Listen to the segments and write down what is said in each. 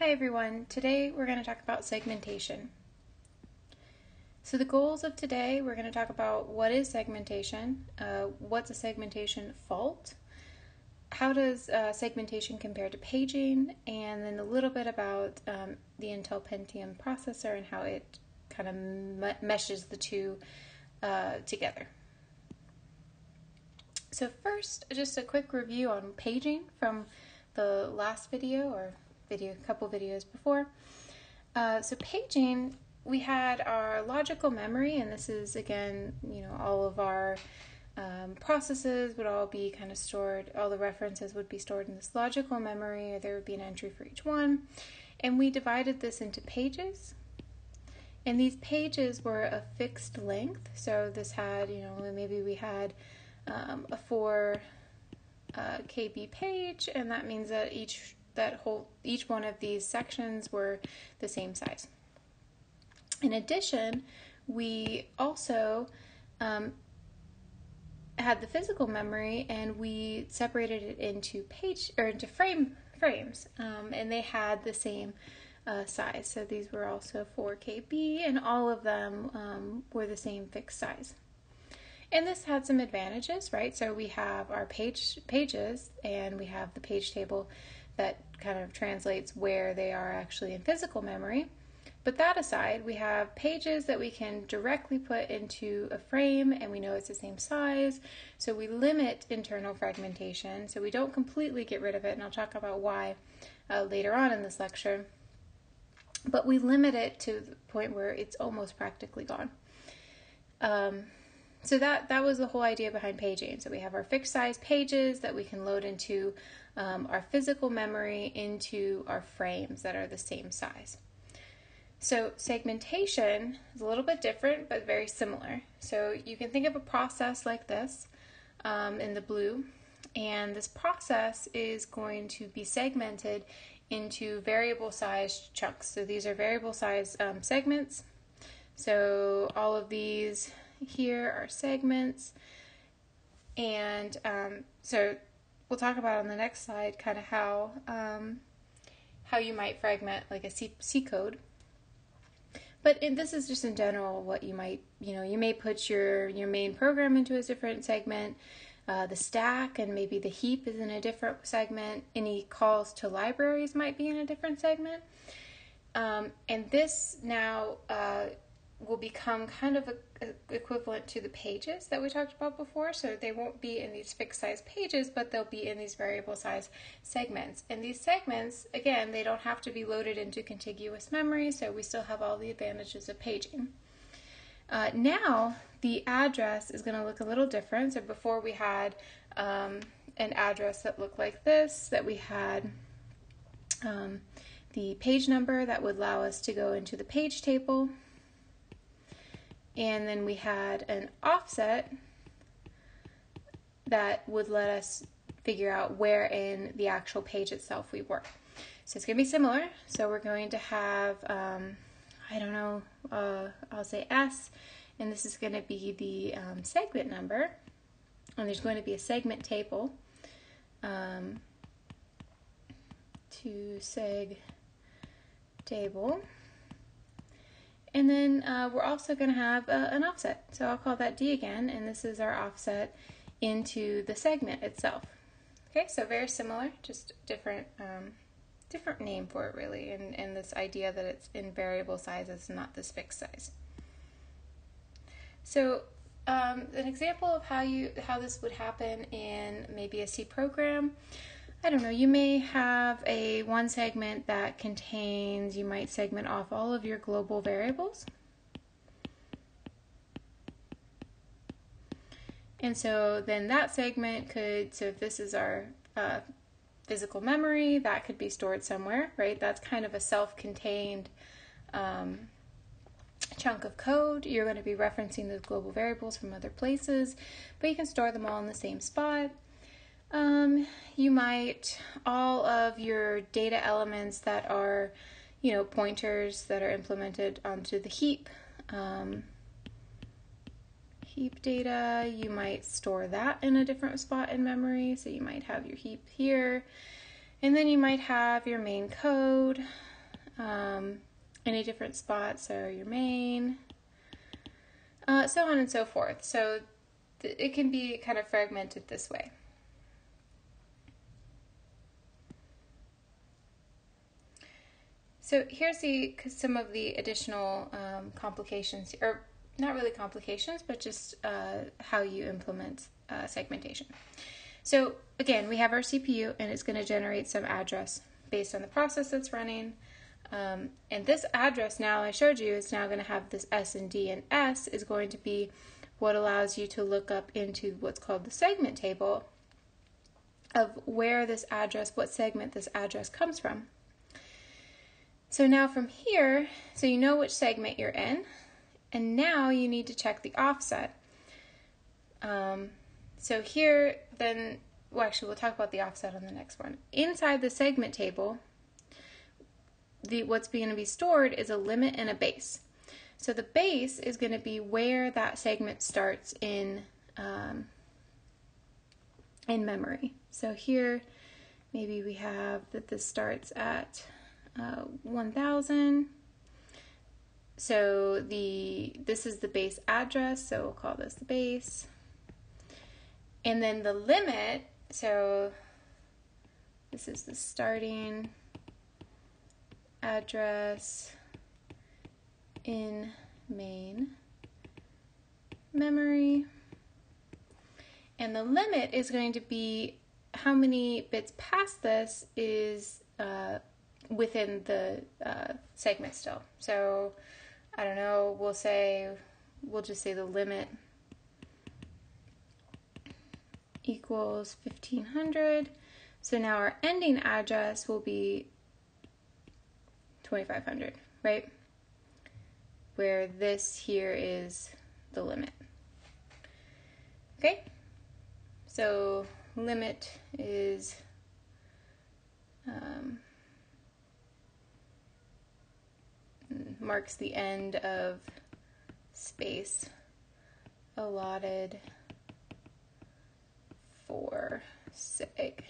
Hi everyone, today we're going to talk about segmentation. So the goals of today, we're going to talk about what is segmentation, uh, what's a segmentation fault, how does uh, segmentation compare to paging, and then a little bit about um, the Intel Pentium processor and how it kind of m- meshes the two uh, together. So first, just a quick review on paging from the last video or video, a couple videos before. Uh, so paging, we had our logical memory, and this is again, you know, all of our um, processes would all be kind of stored, all the references would be stored in this logical memory, or there would be an entry for each one. And we divided this into pages. And these pages were a fixed length. So this had, you know, maybe we had um, a 4 uh, KB page, and that means that each that each one of these sections were the same size. In addition, we also um, had the physical memory, and we separated it into page or into frame frames, um, and they had the same uh, size. So these were also 4 KB, and all of them um, were the same fixed size. And this had some advantages, right? So we have our page pages, and we have the page table that kind of translates where they are actually in physical memory. But that aside, we have pages that we can directly put into a frame and we know it's the same size. So we limit internal fragmentation. So we don't completely get rid of it, and I'll talk about why uh, later on in this lecture. But we limit it to the point where it's almost practically gone. Um, so that that was the whole idea behind paging. So we have our fixed size pages that we can load into um, our physical memory into our frames that are the same size. So segmentation is a little bit different, but very similar. So you can think of a process like this um, in the blue, and this process is going to be segmented into variable sized chunks. So these are variable size um, segments. So all of these here are segments, and um, so we'll talk about on the next slide kind of how um, how you might fragment like a C, C code. But in, this is just in general what you might you know you may put your your main program into a different segment. Uh, the stack and maybe the heap is in a different segment. Any calls to libraries might be in a different segment. Um, and this now uh, will become kind of a, a, equivalent to the pages that we talked about before. So they won't be in these fixed size pages, but they'll be in these variable size segments. And these segments, again, they don't have to be loaded into contiguous memory, so we still have all the advantages of paging. Uh, now, the address is going to look a little different. So before we had um, an address that looked like this, that we had um, the page number that would allow us to go into the page table and then we had an offset that would let us figure out where in the actual page itself we were. So it's going to be similar. So we're going to have, um, I don't know, uh, I'll say S, and this is going to be the um, segment number, and there's going to be a segment table um, to seg table. And then uh, we're also going to have uh, an offset. So I'll call that D again, and this is our offset into the segment itself. Okay, so very similar, just different um, different name for it really, and, and this idea that it's in variable sizes, not this fixed size. So um, an example of how you how this would happen in maybe a C program I don't know, you may have a one segment that contains, you might segment off all of your global variables. And so then that segment could, so if this is our uh, physical memory, that could be stored somewhere, right? That's kind of a self contained um, chunk of code. You're going to be referencing those global variables from other places, but you can store them all in the same spot. Um, you might, all of your data elements that are, you know, pointers that are implemented onto the heap, um, heap data, you might store that in a different spot in memory. So you might have your heap here, And then you might have your main code, um, in a different spot, so your main, uh, so on and so forth. So it can be kind of fragmented this way. So here's the some of the additional um, complications, or not really complications, but just uh, how you implement uh, segmentation. So again, we have our CPU and it's going to generate some address based on the process that's running. Um, and this address now I showed you is now going to have this S and D, and S is going to be what allows you to look up into what's called the segment table of where this address, what segment this address comes from. So now from here, so you know which segment you're in, and now you need to check the offset. Um, so here, then, well, actually, we'll talk about the offset on the next one. Inside the segment table, the what's going to be stored is a limit and a base. So the base is going to be where that segment starts in um, in memory. So here, maybe we have that this starts at uh, 1000. So the this is the base address, so we'll call this the base. And then the limit, so this is the starting address in main memory. And the limit is going to be how many bits past this is uh, within the uh, segment still. So I don't know, we'll say, we'll just say the limit equals 1500. So now our ending address will be 2500, right? Where this here is the limit. Okay? So limit is um, marks the end of space allotted for seg.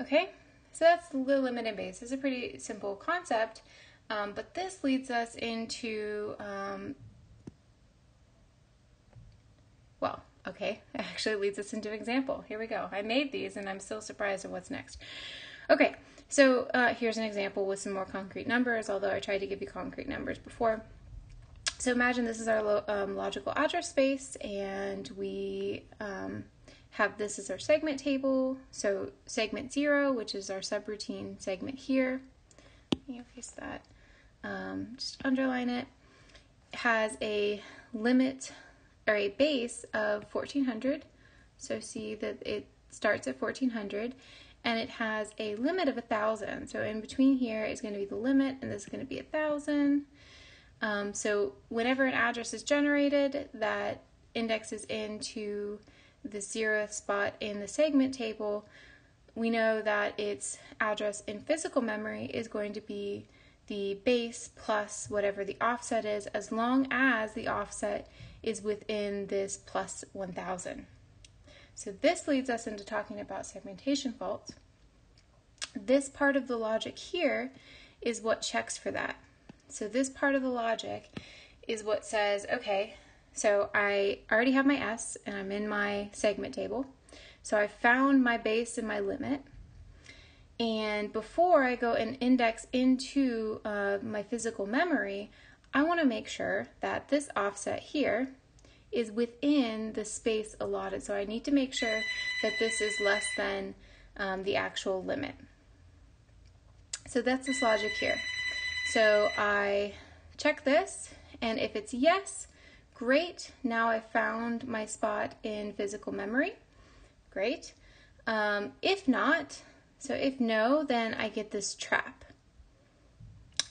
Okay, so that's the limit and base. It's a pretty simple concept, um, but this leads us into, um, well, okay, actually leads us into example. Here we go. I made these and I'm still surprised at what's next. Okay, so uh, here's an example with some more concrete numbers, although I tried to give you concrete numbers before. So imagine this is our lo um, logical address space, and we um, have this as our segment table. So segment zero, which is our subroutine segment here. Let me erase that. Um, just underline it. Has a limit or a base of 1400. So see that it starts at 1400 and it has a limit of a thousand. So in between here is going to be the limit, and this is going to be a thousand. Um, so whenever an address is generated that indexes into the zeroth spot in the segment table, we know that its address in physical memory is going to be the base plus whatever the offset is, as long as the offset is within this plus 1000. So this leads us into talking about segmentation faults. This part of the logic here is what checks for that. So this part of the logic is what says, okay, so I already have my S and I'm in my segment table. So I found my base and my limit. And before I go and index into uh, my physical memory, I want to make sure that this offset here is within the space allotted. So I need to make sure that this is less than um, the actual limit. So that's this logic here. So I check this, and if it's yes, great. Now I've found my spot in physical memory. Great. Um, if not, so if no, then I get this trap.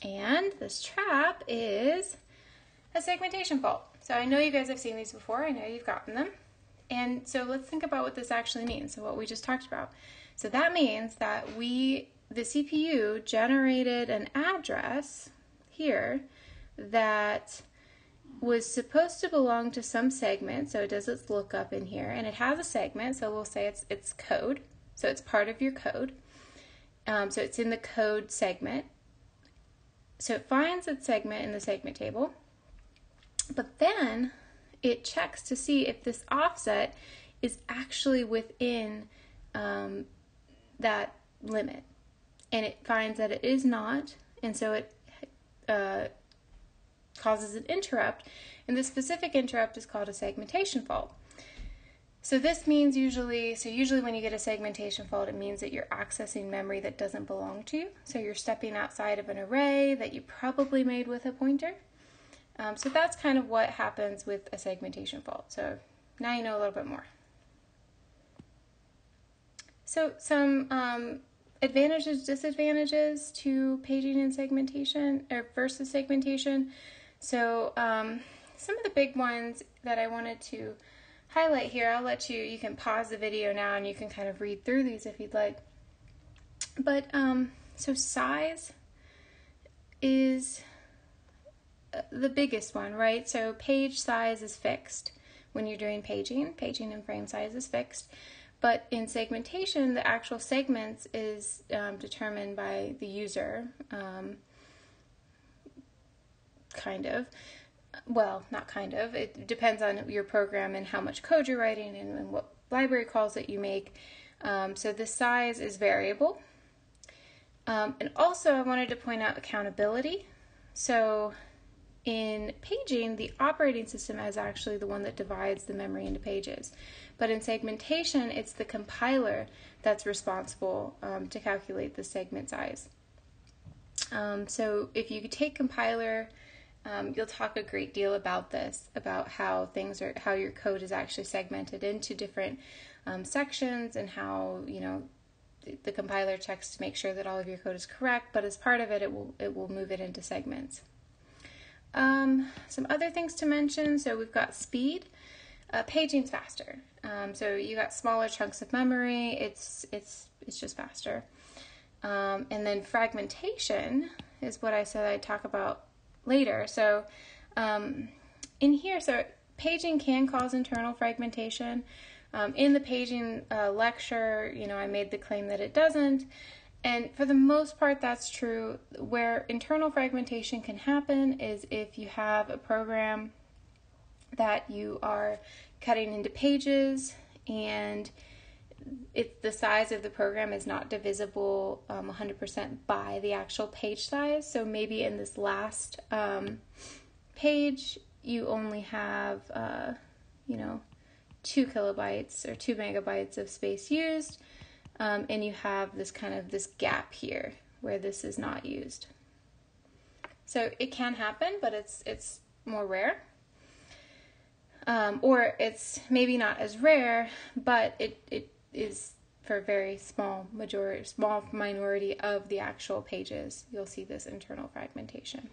And this trap is a segmentation fault. So I know you guys have seen these before. I know you've gotten them. And so let's think about what this actually means. So what we just talked about. So that means that we the CPU generated an address here that was supposed to belong to some segment, so it does its lookup in here, and it has a segment, so we'll say it's it's code. So it's part of your code. Um, so it's in the code segment. So it finds its segment in the segment table, but then it checks to see if this offset is actually within um, that limit. And it finds that it is not, and so it uh, causes an interrupt. And the specific interrupt is called a segmentation fault. So this means usually, so usually when you get a segmentation fault, it means that you're accessing memory that doesn't belong to you. So you're stepping outside of an array that you probably made with a pointer. Um, so that's kind of what happens with a segmentation fault. So now you know a little bit more. So some um, advantages, disadvantages to paging and segmentation, or versus segmentation. So um, some of the big ones that I wanted to highlight here, I'll let you, you can pause the video now and you can kind of read through these if you'd like. But, um, so size is the biggest one, right? So page size is fixed when you're doing paging. Paging and frame size is fixed. But in segmentation, the actual segments is um, determined by the user, um, kind of well, not kind of. It depends on your program and how much code you're writing and, and what library calls that you make. Um, so the size is variable. Um, and also, I wanted to point out accountability. So in paging, the operating system is actually the one that divides the memory into pages. But in segmentation, it's the compiler that's responsible um, to calculate the segment size. Um, so if you take compiler um, you'll talk a great deal about this, about how things are, how your code is actually segmented into different um, sections, and how you know the, the compiler checks to make sure that all of your code is correct. But as part of it, it will it will move it into segments. Um, some other things to mention. So we've got speed. Uh, paging's faster. Um, so you got smaller chunks of memory. It's it's it's just faster. Um, and then fragmentation is what I said I'd talk about later. So um, in here, so paging can cause internal fragmentation. Um, in the paging uh, lecture, you know, I made the claim that it doesn't. And for the most part, that's true. Where internal fragmentation can happen is if you have a program that you are cutting into pages and if the size of the program is not divisible um, 100% by the actual page size. So maybe in this last um, page, you only have, uh, you know, two kilobytes or two megabytes of space used, um, and you have this kind of this gap here where this is not used. So it can happen, but it's it's more rare. Um, or it's maybe not as rare, but it, it is for a very small majority, small minority of the actual pages, you'll see this internal fragmentation.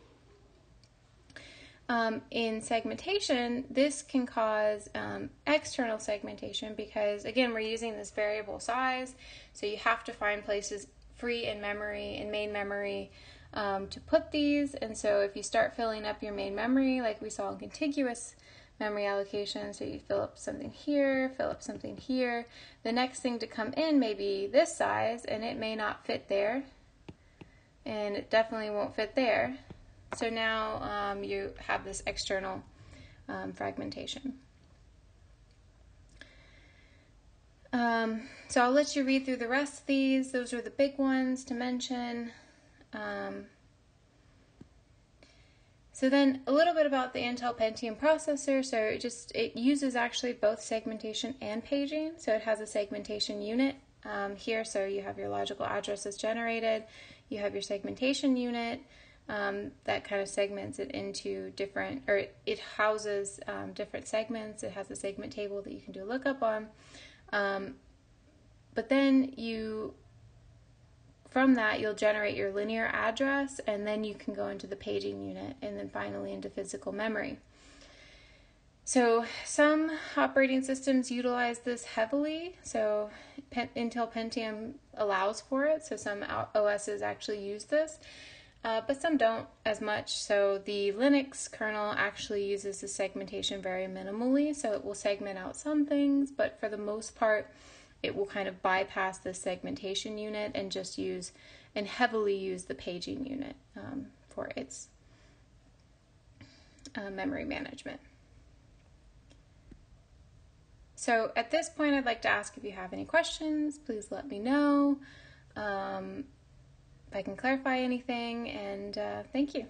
Um, in segmentation, this can cause um, external segmentation because, again, we're using this variable size, so you have to find places free in memory, in main memory, um, to put these. And so if you start filling up your main memory, like we saw in contiguous memory allocation. So you fill up something here, fill up something here. The next thing to come in may be this size, and it may not fit there. And it definitely won't fit there. So now um, you have this external um, fragmentation. Um, so I'll let you read through the rest of these. Those are the big ones to mention. Um, so then a little bit about the Intel Pentium processor. So it just it uses actually both segmentation and paging. So it has a segmentation unit um, here. So you have your logical addresses generated. You have your segmentation unit um, that kind of segments it into different, or it, it houses um, different segments. It has a segment table that you can do a lookup on. Um, but then you from that, you'll generate your linear address, and then you can go into the paging unit, and then finally into physical memory. So, some operating systems utilize this heavily. So, Intel Pentium allows for it. So, some OSs actually use this, uh, but some don't as much. So, the Linux kernel actually uses the segmentation very minimally. So, it will segment out some things, but for the most part, it will kind of bypass the segmentation unit and just use and heavily use the paging unit um, for its uh, memory management. So at this point, I'd like to ask if you have any questions, please let me know um, if I can clarify anything, and uh, thank you.